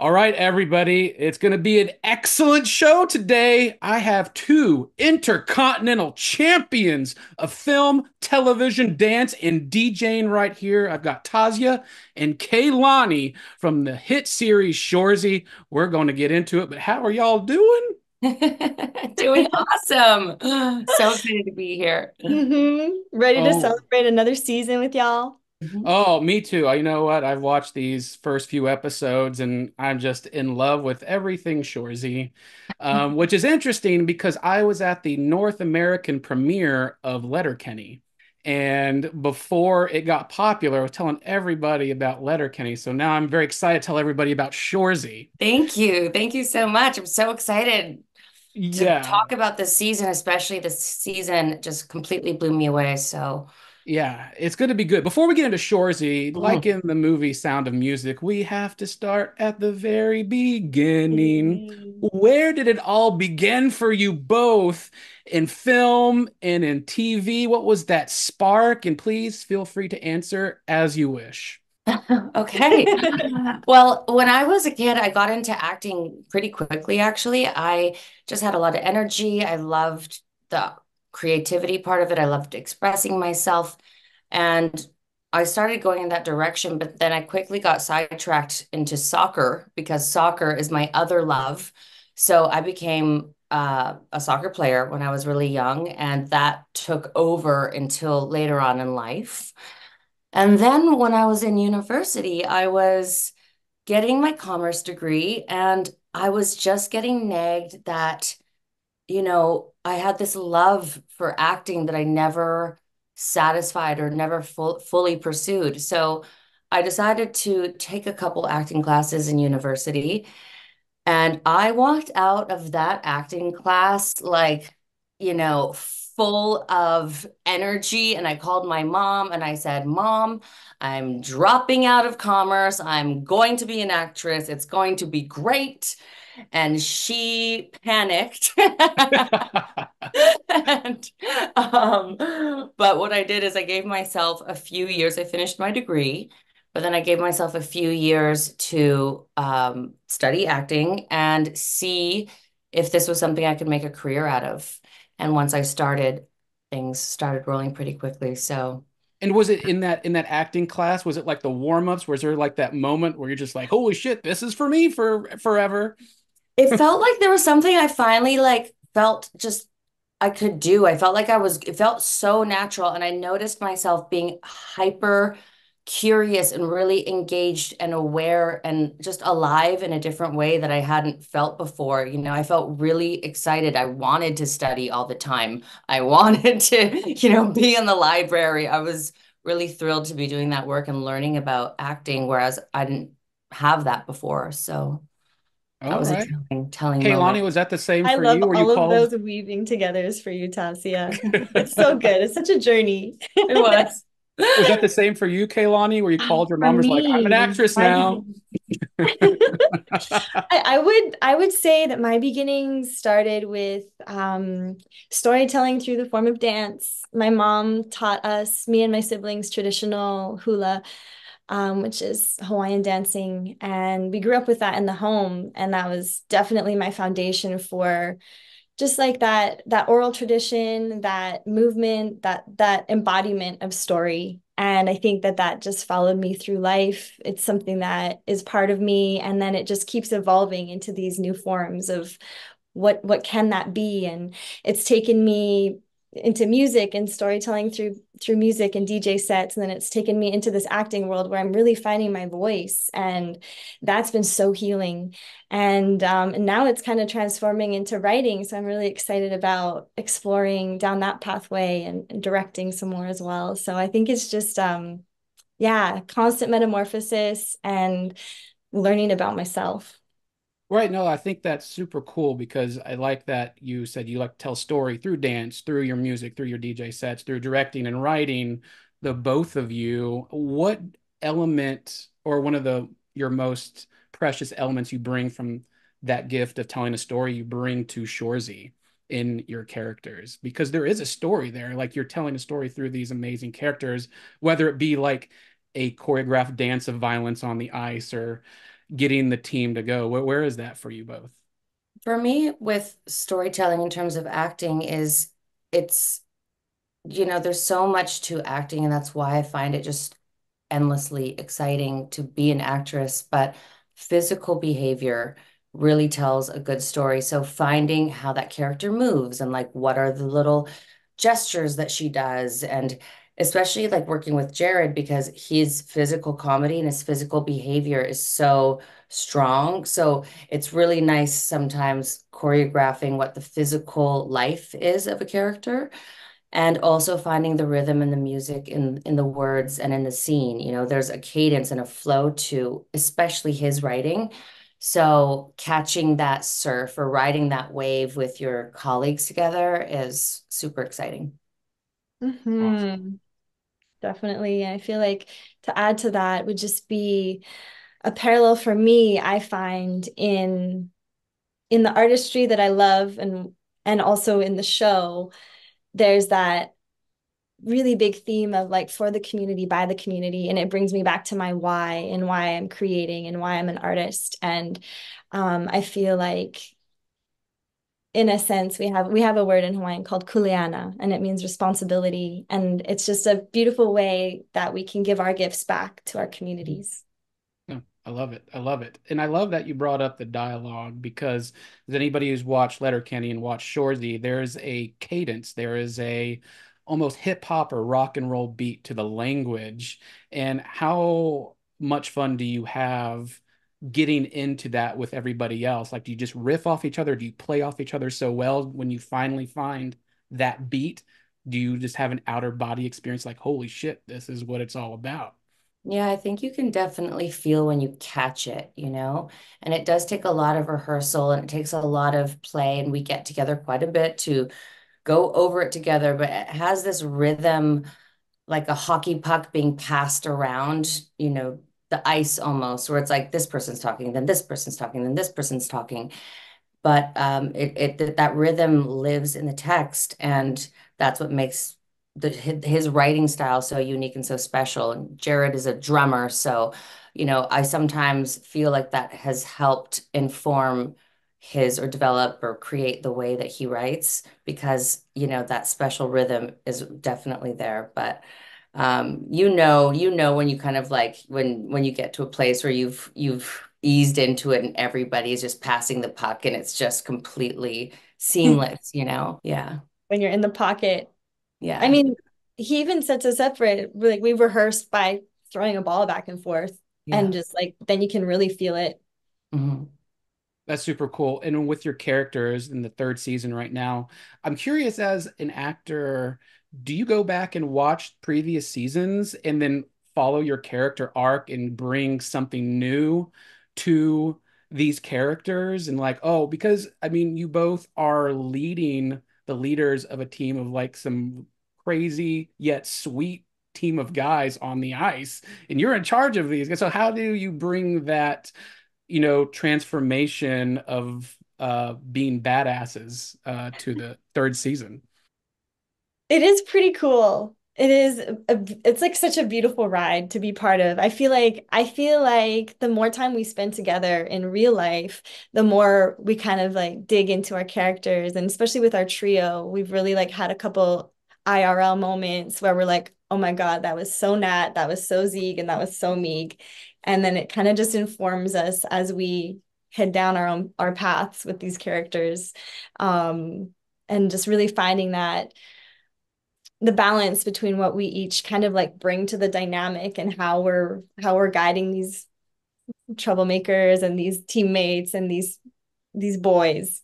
All right, everybody. It's going to be an excellent show today. I have two intercontinental champions of film, television, dance, and DJing right here. I've got Tasya and Keilani from the hit series Shoresy. We're going to get into it, but how are y'all doing? Doing awesome. So excited to be here. Mm-hmm. Ready to Oh. celebrate another season with y'all. Oh, me too. You know what? I've watched these first few episodes and I'm just in love with everything Shoresy, um, which is interesting because I was at the North American premiere of Letterkenny. And before it got popular, I was telling everybody about Letterkenny. So now I'm very excited to tell everybody about Shoresy. Thank you. Thank you so much. I'm so excited to Yeah. talk about this season, especially this season just completely blew me away. So, Yeah, it's going to be good. Before we get into Shoresy, Mhm. like in the movie Sound of Music, we have to start at the very beginning. Where did it all begin for you both in film and in TV? What was that spark? And please feel free to answer as you wish. okay. Well, when I was a kid, I got into acting pretty quickly, actually. I just had a lot of energy. I loved the creativity part of it. I loved expressing myself. And I started going in that direction, but then I quickly got sidetracked into soccer because soccer is my other love. So I became uh, a soccer player when I was really young, and that took over until later on in life. And then when I was in university, I was getting my commerce degree, and I was just getting nagged that, you know, I had this love for acting that I never satisfied or never full, fully pursued. So I decided to take a couple acting classes in university, and I walked out of that acting class like, you know, full of energy. And I called my mom and I said, Mom, I'm dropping out of commerce. I'm going to be an actress. It's going to be great. And she panicked. And, um, but what I did is I gave myself a few years. I finished my degree, but then I gave myself a few years to um, study acting and see if this was something I could make a career out of. And once I started, things started rolling pretty quickly. So And was it in that in that acting class? Was it like the warm-ups? Was there like that moment where you're just like, "Holy shit, this is for me for forever"? It felt like there was something I finally like felt just I could do. I felt like I was, it felt so natural. And I noticed myself being hyper curious and really engaged and aware and just alive in a different way that I hadn't felt before. You know, I felt really excited. I wanted to study all the time. I wanted to, you know, be in the library. I was really thrilled to be doing that work and learning about acting, whereas I didn't have that before. So that All was a right. telling, telling Keilani, moment. was that the same I for love you? Were you all of called? those weaving togethers for you, Tasya. It's so good. It's such a journey. It was. Was that the same for you, Keilani, where you called your mom was like, I'm an actress my now? I, I would I would say that my beginnings started with um, storytelling through the form of dance. My mom taught us, me and my siblings, traditional hula, um, which is Hawaiian dancing, and we grew up with that in the home, and that was definitely my foundation for just like that that oral tradition, that movement, that that embodiment of story. And I think that that just followed me through life. It's something that is part of me, and then it just keeps evolving into these new forms of what what can that be? And it's taken me into music and storytelling through through music and DJ sets, and then it's taken me into this acting world where I'm really finding my voice, and that's been so healing. And um, and now it's kind of transforming into writing. So I'm really excited about exploring down that pathway and, and directing some more as well. So I think it's just um, yeah, constant metamorphosis and learning about myself. Right. No, I think that's super cool because I like that you said you like to tell story through dance, through your music, through your DJ sets, through directing and writing, the both of you. What element or one of the your most precious elements you bring from that gift of telling a story you bring to Shoresy in your characters? Because there is a story there. Like you're telling a story through these amazing characters, whether it be like a choreographed dance of violence on the ice or getting the team to go? Where, where is that for you both? For me, with storytelling in terms of acting, is it's, you know, there's so much to acting, and that's why I find it just endlessly exciting to be an actress. But physical behavior really tells a good story. So finding how that character moves and like what are the little gestures that she does and especially like working with Jared because his physical comedy and his physical behavior is so strong. So it's really nice sometimes choreographing what the physical life is of a character and also finding the rhythm and the music in in the words and in the scene. You know, there's a cadence and a flow to especially his writing. So catching that surf or riding that wave with your colleagues together is super exciting. Mm-hmm. Awesome. Definitely. And I feel like to add to that would just be a parallel for me, I find in in the artistry that I love and and also in the show, there's that really big theme of like for the community by the community and it brings me back to my why and why i'm creating and why i'm an artist and um, i feel like in a sense we have we have a word in hawaiian called kuleana and it means responsibility and it's just a beautiful way that we can give our gifts back to our communities I love it. I love it. And I love that you brought up the dialogue because as anybody who's watched Letterkenny and watched Shoresy, there's a cadence, there is a almost hip hop or rock and roll beat to the language. And how much fun do you have getting into that with everybody else? Like, do you just riff off each other? Do you play off each other so well when you finally find that beat? Do you just have an outer body experience like, holy shit, this is what it's all about? Yeah, I think you can definitely feel when you catch it, you know, and it does take a lot of rehearsal and it takes a lot of play, and we get together quite a bit to go over it together, but it has this rhythm like a hockey puck being passed around, you know, the ice almost, where it's like this person's talking, then this person's talking, then this person's talking. But um, it, it that rhythm lives in the text, and that's what makes the his writing style so unique and so special. And Jared is a drummer, so you know, I sometimes feel like that has helped inform his or develop or create the way that he writes because you know that special rhythm is definitely there but um you know you know when you kind of like when when you get to a place where you've you've eased into it and everybody is just passing the puck and it's just completely seamless you know? Yeah. When you're in the pocket. Yeah. i mean he even sets us up for it. Like we rehearsed by throwing a ball back and forth yeah. and just like then you can really feel it. Mm-hmm. That's super cool. And with your characters in the third season right now, I'm curious as an actor, do you go back and watch previous seasons and then follow your character arc and bring something new to these characters? And like, oh, because I mean, you both are leading the leaders of a team of like some crazy yet sweet team of guys on the ice, and you're in charge of these. So, how do you bring that? you know transformation of uh being badasses uh to the third season it is pretty cool. It is a, it's like such a beautiful ride to be part of. I feel like i feel like the more time we spend together in real life the more we kind of like dig into our characters. And especially with our trio we've really like had a couple irl moments where we're like oh my god that was so nat that was so Zieg and that was so meeg and then it kind of just informs us as we head down our own our paths with these characters. Um, and just really finding that the balance between what we each kind of like bring to the dynamic and how we're how we're guiding these troublemakers and these teammates and these these boys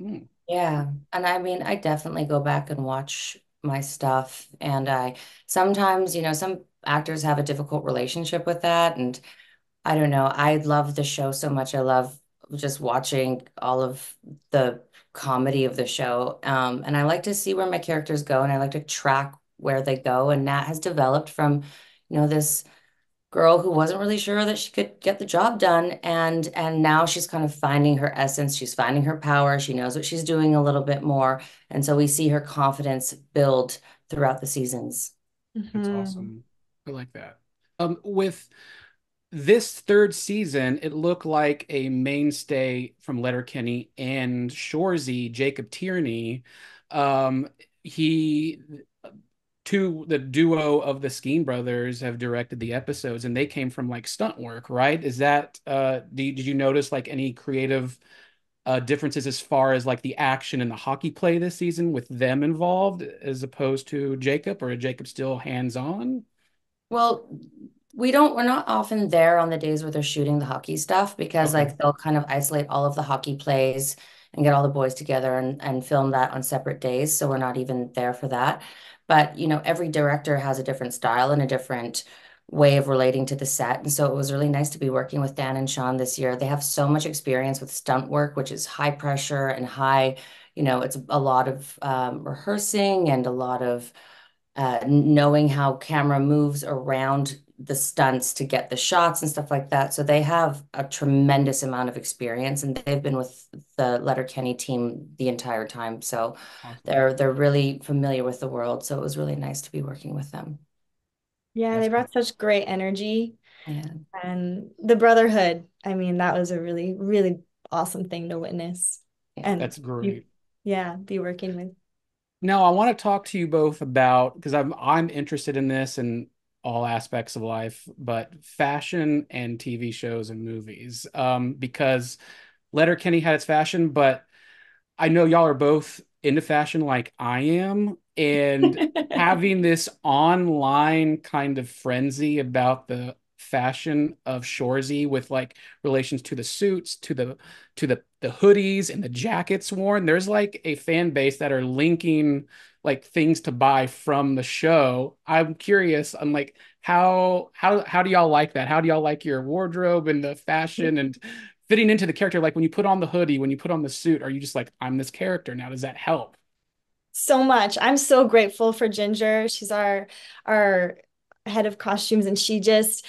hmm. yeah and i mean i definitely go back and watch my stuff and i sometimes you know some actors have a difficult relationship with that. And I don't know, I love the show so much. I love just watching all of the comedy of the show. Um, and I like to see where my characters go and I like to track where they go. And Nat has developed from, you know, this girl who wasn't really sure that she could get the job done and and now she's kind of finding her essence she's finding her power she knows what she's doing a little bit more and so we see her confidence build throughout the seasons mm-hmm. that's awesome I like that. Um, with this third season, it looked like a mainstay from Letterkenny and Shoresy, Jacob Tierney. Um, he two the duo of the Skeen brothers have directed the episodes and they came from like stunt work, right? Is that uh did, did you notice like any creative uh differences as far as like the action and the hockey play this season with them involved as opposed to Jacob or Jacob still hands-on? Well, we don't we're not often there on the days where they're shooting the hockey stuff because Okay. like they'll kind of isolate all of the hockey plays and get all the boys together and, and film that on separate days. So we're not even there for that. But you know, every director has a different style and a different way of relating to the set. And so it was really nice to be working with Dan and Sean this year. They have so much experience with stunt work, which is high pressure and high, you know, it's a lot of um, rehearsing and a lot of uh, knowing how camera moves around the stunts to get the shots and stuff like that. So they have a tremendous amount of experience and they've been with the Letterkenny team the entire time. So they're they're really familiar with the world. So it was really nice to be working with them. Yeah, they brought such great energy Yeah. and the brotherhood. I mean, that was a really, really awesome thing to witness. Yeah. And That's you, great. yeah, be working with. Now, I want to talk to you both about because I'm I'm interested in this in all aspects of life, but fashion and TV shows and movies. Um, because Letterkenny had its fashion, but I know y'all are both into fashion like I am, and having this online kind of frenzy about the fashion of Shoresy with like relations to the suits, to the to the the hoodies and the jackets worn. There's like a fan base that are linking like things to buy from the show. I'm curious on like how how how do y'all like that? How do y'all like your wardrobe and the fashion and fitting into the character? Like when you put on the hoodie, when you put on the suit, are you just like, I'm this character now? Does that help? So much. I'm so grateful for Ginger. She's our our head of costumes and she just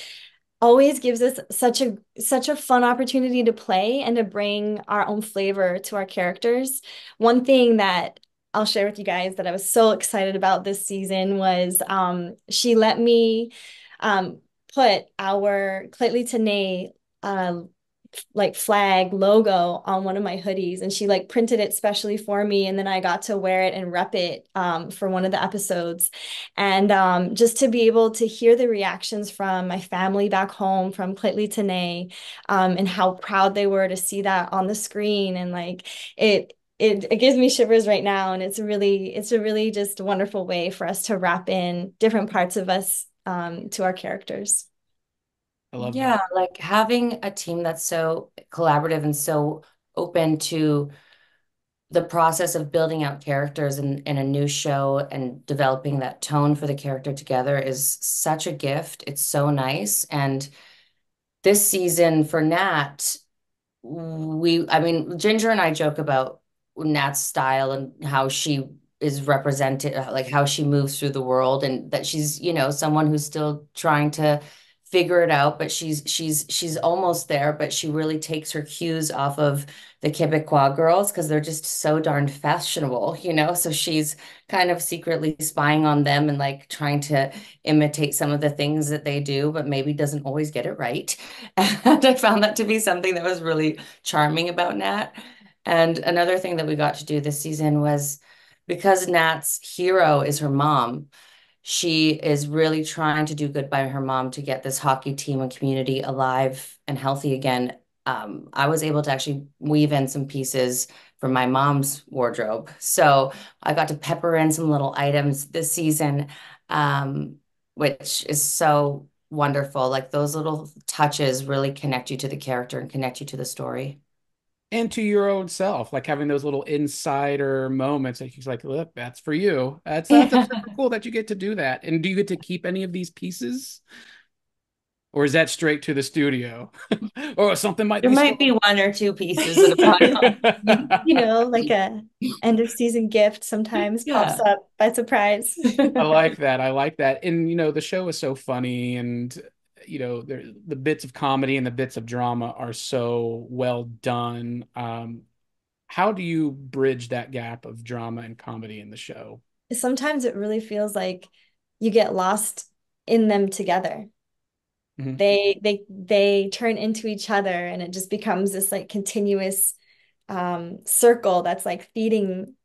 always gives us such a such a fun opportunity to play and to bring our own flavor to our characters. One thing that I'll share with you guys that I was so excited about this season was um, she let me um, put our Clayton Tanay uh, like flag logo on one of my hoodies. And she like printed it specially for me. And then I got to wear it and rep it um, for one of the episodes. And um, just to be able to hear the reactions from my family back home from Clayton Tanay um, and how proud they were to see that on the screen. And like it it, it gives me shivers right now and it's a really it's a really just wonderful way for us to wrap in different parts of us um, to our characters I love Yeah, that. like having a team that's so collaborative and so open to the process of building out characters in, in a new show and developing that tone for the character together is such a gift. It's so nice. And this season for Nat, we, I mean, Ginger and I joke about Nat's style and how she is represented, uh, like how she moves through the world, and that she's, you know, someone who's still trying to figure it out, but she's she's she's almost there, but she really takes her cues off of the Quebecois girls because they're just so darn fashionable, you know? So she's kind of secretly spying on them and like trying to imitate some of the things that they do, but maybe doesn't always get it right. And I found that to be something that was really charming about Nat. And another thing that we got to do this season was because Nat's hero is her mom, she is really trying to do good by her mom to get this hockey team and community alive and healthy again. Um, I was able to actually weave in some pieces from my mom's wardrobe. So I got to pepper in some little items this season, um, which is so wonderful. Like those little touches really connect you to the character and connect you to the story. And to your own self, like having those little insider moments that you're like, look, that's for you. That's that's, that's super cool that you get to do that. And do you get to keep any of these pieces? Or is that straight to the studio? or something might There be might be one or two pieces that have gone you know like a end of season gift sometimes pops up by surprise I like that. I like that. And you know, the show is so funny and you know, the bits of comedy and the bits of drama are so well done. Um, how do you bridge that gap of drama and comedy in the show? sometimes it really feels like you get lost in them together mm-hmm. they they they turn into each other and it just becomes this like continuous um, circle that's like feeding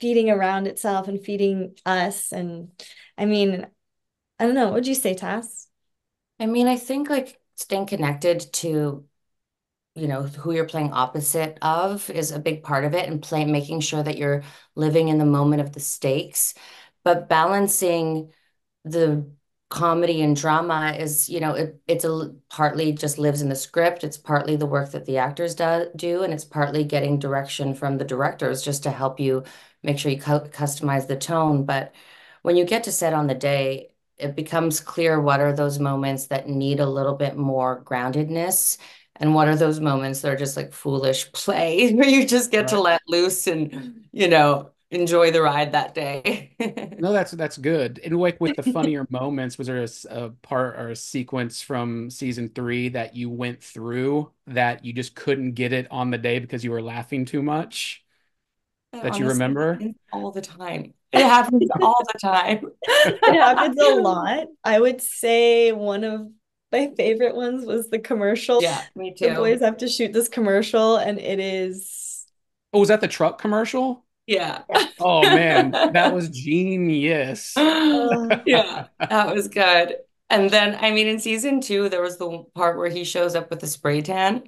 feeding around itself and feeding us and i mean i don't know what would you say tass i mean i think like staying connected to you know who you're playing opposite of is a big part of it and play making sure that you're living in the moment of the stakes. But balancing the comedy and drama is you know it, it's a partly just lives in the script. It's partly the work that the actors do, do and it's partly getting direction from the directors just to help you make sure you cu customize the tone. But when you get to set on the day it becomes clear what are those moments that need a little bit more groundedness and what are those moments that are just like foolish play where you just get right. to let loose and you know enjoy the ride that day. no, that's that's good. And like with the funnier moments, was there a, a, part or a sequence from season three that you went through that you just couldn't get it on the day because you were laughing too much? That, that you remember all the time. It happens all the time. it happens a lot. I would say one of my favorite ones was the commercial. Yeah, me too. The boys have to shoot this commercial, and it is. Oh, was that the truck commercial? Yeah. Oh man, that was genius. yeah, that was good. And then, I mean, in season two, there was the part where he shows up with the spray tan.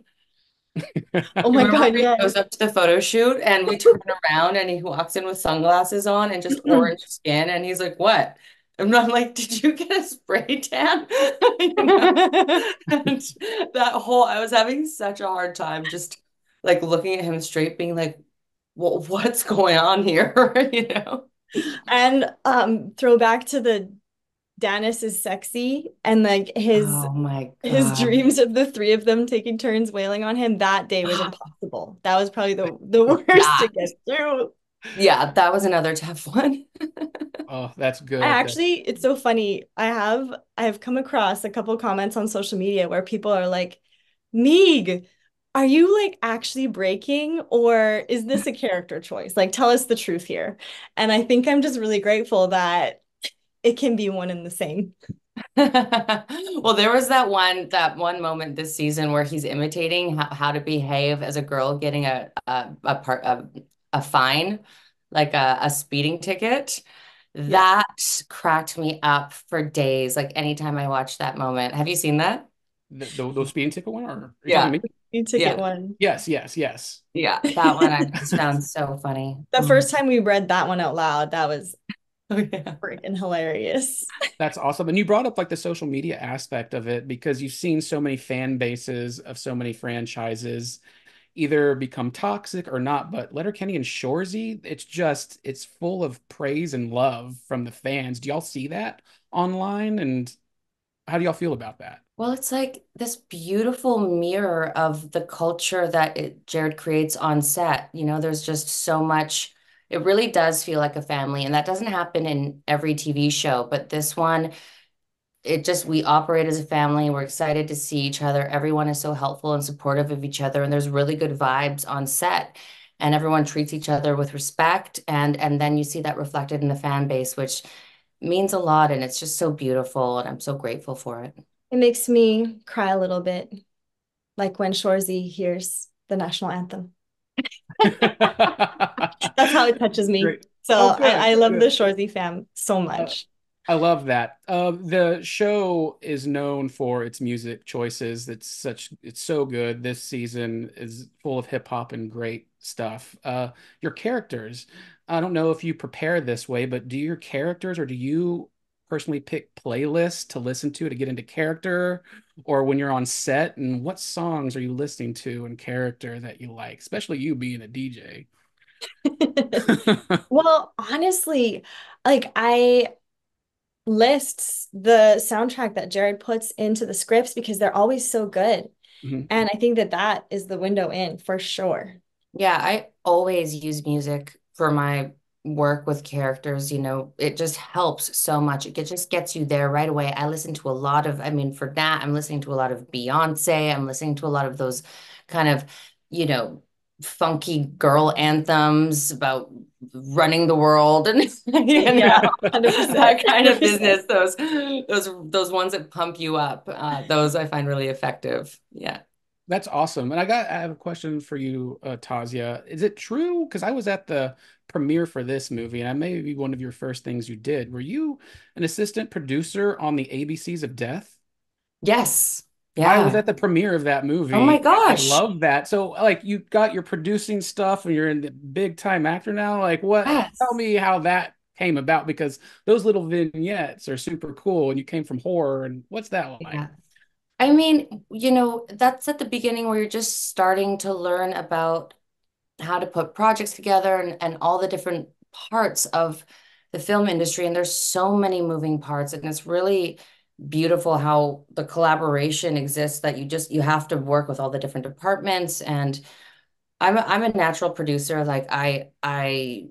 Oh my god! He goes up to the photo shoot, and we turn around, and he walks in with sunglasses on and just orange skin, and he's like, "What?" And I'm like, "Did you get a spray tan?" and that whole, I was having such a hard time just like looking at him straight, being like, well, what's going on here? you know? And um throwback to the Dennis is sexy and like his oh my God. his dreams of the three of them taking turns wailing on him that day was impossible. That was probably the the worst to get through. Yeah, that was another tough one. oh, that's good. I actually, it's so funny. I have I have come across a couple comments on social media where people are like, Meeg, are you like actually breaking or is this a character choice? Like, tell us the truth here. And I think I'm just really grateful that it can be one and the same. well, there was that one that one moment this season where he's imitating how, how to behave as a girl getting a a, a part a, a fine, like a, a speeding ticket. Yeah. That cracked me up for days. Like anytime I watch that moment. Have you seen that? The, the, the speeding ticket one, or yeah, you ticket yeah. one. Yes, yes, yes. Yeah, that one I just found so funny. The mm. first time we read that one out loud, that was oh, yeah. freaking hilarious. That's awesome. And you brought up like the social media aspect of it because you've seen so many fan bases of so many franchises either become toxic or not. But Letterkenny and Shoresy, it's just it's full of praise and love from the fans. Do y'all see that online? And how do y'all feel about that? Well, it's like this beautiful mirror of the culture that it, Jared creates on set. You know, there's just so much. It really does feel like a family, and that doesn't happen in every TV show. But this one, it just we operate as a family. We're excited to see each other. Everyone is so helpful and supportive of each other, and there's really good vibes on set. And everyone treats each other with respect, and and then you see that reflected in the fan base, which means a lot, and it's just so beautiful, and I'm so grateful for it. It makes me cry a little bit, like when Shoresy hears the national anthem. That's how it touches me. Great. So oh, I, I, love the Shoresy fam so uh, much. Uh, I love that. Uh, the show is known for its music choices. It's such it's so good. This season is full of hip hop and great stuff. Uh, your characters. I don't know if you prepare this way, but do your characters or do you personally pick playlists to listen to to get into character or when you're on set and what songs are you listening to and character that you like especially you being a dj well honestly like i lists the soundtrack that jared puts into the scripts because they're always so good. Mm-hmm. and i think that that is the window in for sure. Yeah i always use music for my work with characters you know it just helps so much it just gets you there right away i listen to a lot of i mean for that i'm listening to a lot of beyonce i'm listening to a lot of those kind of you know funky girl anthems about running the world and you know, Yeah, that kind of business. Those those those ones that pump you up. Uh, those I find really effective. Yeah. That's awesome. And I got I have a question for you, uh, Tasya. Is it true? Because I was at the premiere for this movie, and I may be one of your first things you did. Were you an assistant producer on the ABCs of Death? Yes. Yeah. I was at the premiere of that movie. Oh my gosh. I love that. So, like, you got your producing stuff, and you're in the big time actor now. Like, what? Tell me how that came about because those little vignettes are super cool, and you came from horror. And what's that like? Yeah. I mean, you know, that's at the beginning where you're just starting to learn about how to put projects together and, and all the different parts of the film industry. And there's so many moving parts, and it's really beautiful how the collaboration exists that you just you have to work with all the different departments. And I'm a, I'm a natural producer. Like I I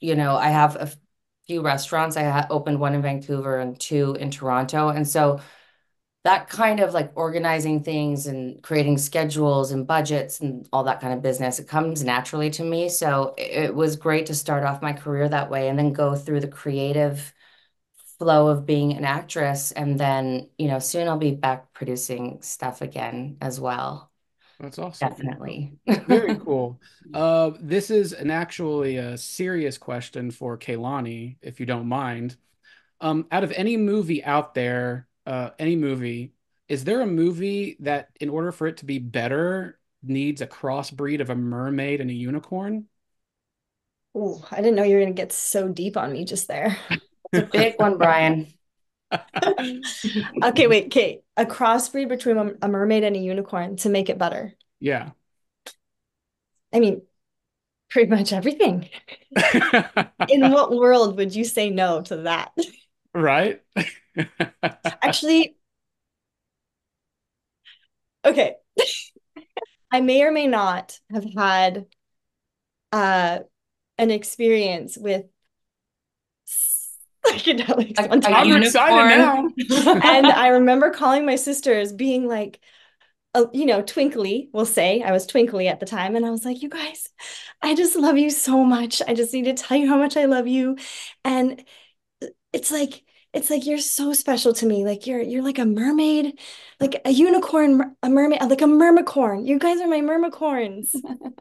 you know, I have a few restaurants. I opened one in Vancouver and two in Toronto. And so that kind of like organizing things and creating schedules and budgets and all that kind of business, it comes naturally to me. So it was great to start off my career that way and then go through the creative flow of being an actress. And then, you know, soon I'll be back producing stuff again as well. That's awesome. Definitely. Very cool. Uh, this is an actually a serious question for Keilani, if you don't mind. Um, out of any movie out there, uh, any movie, is there a movie that, in order for it to be better, needs a crossbreed of a mermaid and a unicorn? Oh, I didn't know you were gonna get so deep on me just there. It's a big one, Bryan. Okay, wait, Kate. A crossbreed between a, a mermaid and a unicorn to make it better. Yeah. I mean, pretty much everything. In what world would you say no to that? Right? Actually, okay. I may or may not have had uh an experience with psychedelics A, one a. I'm excited unicorn. now. And I remember calling my sisters being like, uh, you know, twinkly, we'll say. I was twinkly at the time. And I was like, you guys, I just love you so much. I just need to tell you how much I love you. And it's like, it's like you're so special to me. Like you're you're like a mermaid, like a unicorn, a mermaid, uh, like a mermicorn. You guys are my mermicorns.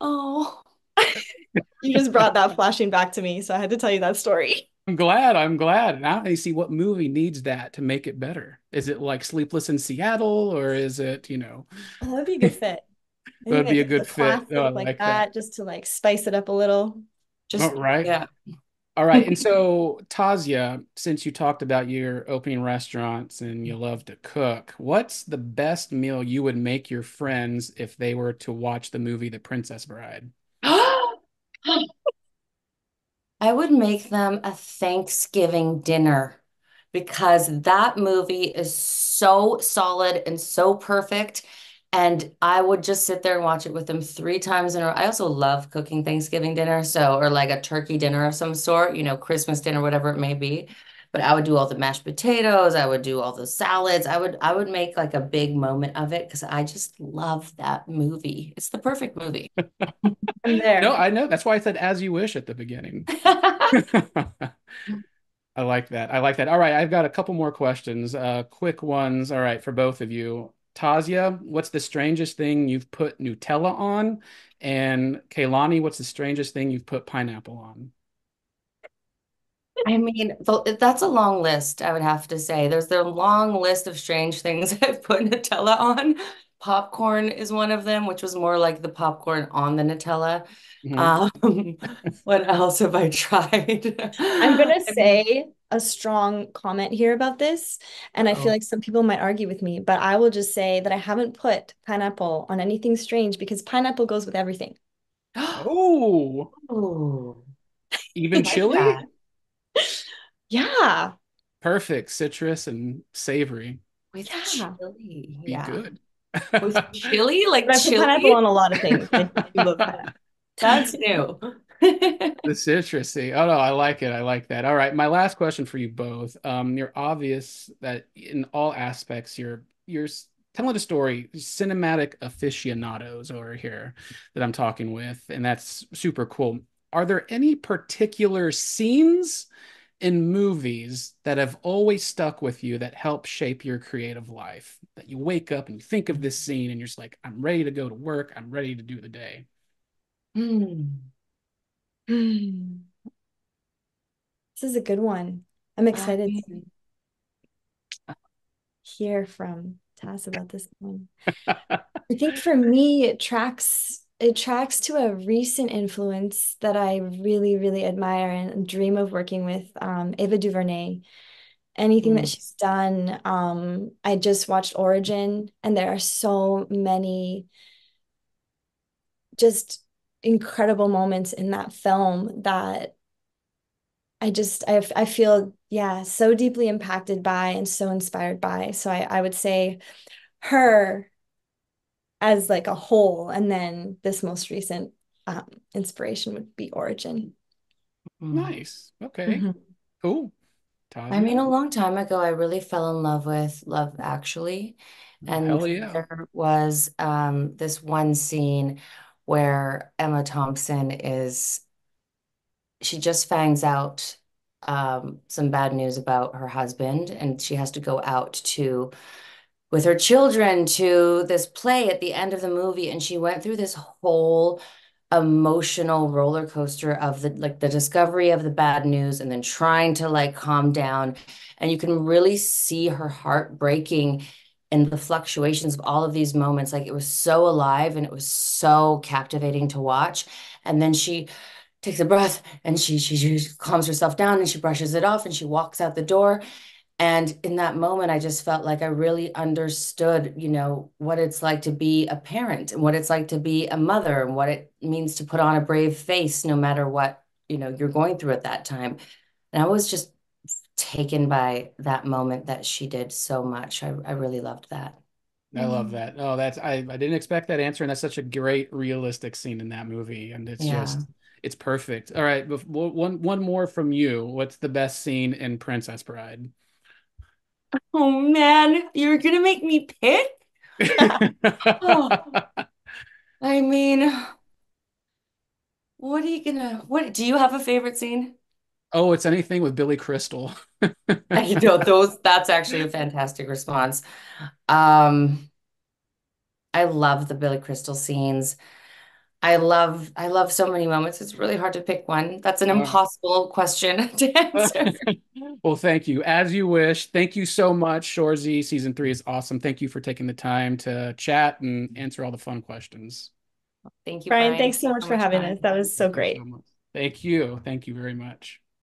Oh, you just brought that flashing back to me, so I had to tell you that story. I'm glad. I'm glad. Now I see what movie needs that to make it better. Is it like Sleepless in Seattle, or is it, you know, Oh, that'd be a good fit. I that'd be a good fit. Oh, like like that, that. just to like spice it up a little. Just, Oh, right. yeah. All right. And so, Tasya, since you talked about your opening restaurants and you love to cook, what's the best meal you would make your friends if they were to watch the movie The Princess Bride? I would make them a Thanksgiving dinner because that movie is so solid and so perfect. And I would just sit there and watch it with them three times in a row. I also love cooking Thanksgiving dinner, so or like a turkey dinner of some sort, you know, Christmas dinner, whatever it may be. But I would do all the mashed potatoes, I would do all the salads. I would I would make like a big moment of it because I just love that movie. It's the perfect movie. No, I know. That's why I said as you wish at the beginning. I like that. I like that. All right, I've got a couple more questions. Uh, quick ones. All right, for both of you. Tasya, what's the strangest thing you've put Nutella on? And Keilani, what's the strangest thing you've put pineapple on? I mean, that's a long list, I would have to say. There's a long list of strange things I've put Nutella on. Popcorn is one of them, which was more like the popcorn on the Nutella. Mhm. Um, what else have I tried? I'm gonna say a strong comment here about this, and I feel like some people might argue with me, but I will just say that I haven't put pineapple on anything strange because pineapple goes with everything. Oh, oh, even I like chili? Yeah, Perfect. Citrus and savory. With yeah. chili. Be Yeah. good. With chili? Like But I put pineapple on a lot of things. I do love pineapple. That's new. The citrusy. Oh no, I like it. I like that. All right, my last question for you both. Um, you're obvious that in all aspects, you're you're telling a story, cinematic aficionados over here that I'm talking with, and that's super cool. Are there any particular scenes in movies that have always stuck with you that help shape your creative life? That you wake up and you think of this scene and you're just like, I'm ready to go to work, I'm ready to do the day. Hmm. This is a good one. I'm excited I to hear from Taz about this one. I think for me, it tracks it tracks to a recent influence that I really, really admire and dream of working with, um, Ava DuVernay. Anything that Mm. she's done, um, I just watched Origin, and there are so many just incredible moments in that film that I just I I feel yeah so deeply impacted by and so inspired by. So I I would say her as like a whole, and then this most recent um, inspiration would be Origin. Nice. Okay. Mhm. Cool. I mean, a long time ago, I really fell in love with Love Actually. And yeah. there was um, this one scene where Emma Thompson is, she just finds out um, some bad news about her husband, and she has to go out to, with her children to this play at the end of the movie. And she went through this whole emotional roller coaster of the like the discovery of the bad news and then trying to like calm down. And you can really see her heart breaking and the fluctuations of all of these moments. Like it was so alive and it was so captivating to watch. And then she takes a breath and she she, she calms herself down and she brushes it off and she walks out the door. And in that moment, I just felt like I really understood, you know, what it's like to be a parent and what it's like to be a mother and what it means to put on a brave face no matter what, you know, you're going through at that time. And I was just taken by that moment that she did so much. I, I really loved that. I love mm-hmm. that. Oh, that's I, I didn't expect that answer, and that's such a great realistic scene in that movie, and it's Yeah. just it's perfect. All right, one one more from you. What's the best scene in Princess Bride? Oh man, you're gonna make me pick? oh. I mean, what are you gonna, what, do you have a favorite scene? Oh, it's anything with Billy Crystal. I know those, that's actually a fantastic response. Um, I love the Billy Crystal scenes. I love, I love so many moments. It's really hard to pick one. That's an impossible question to answer. Well, thank you. As you wish. Thank you so much. Shoresy season three is awesome. Thank you for taking the time to chat and answer all the fun questions. Thank you, Bryan, Bryan. thanks so much for having fun. us. That was so Thank you great. so. Thank you. Thank you very much.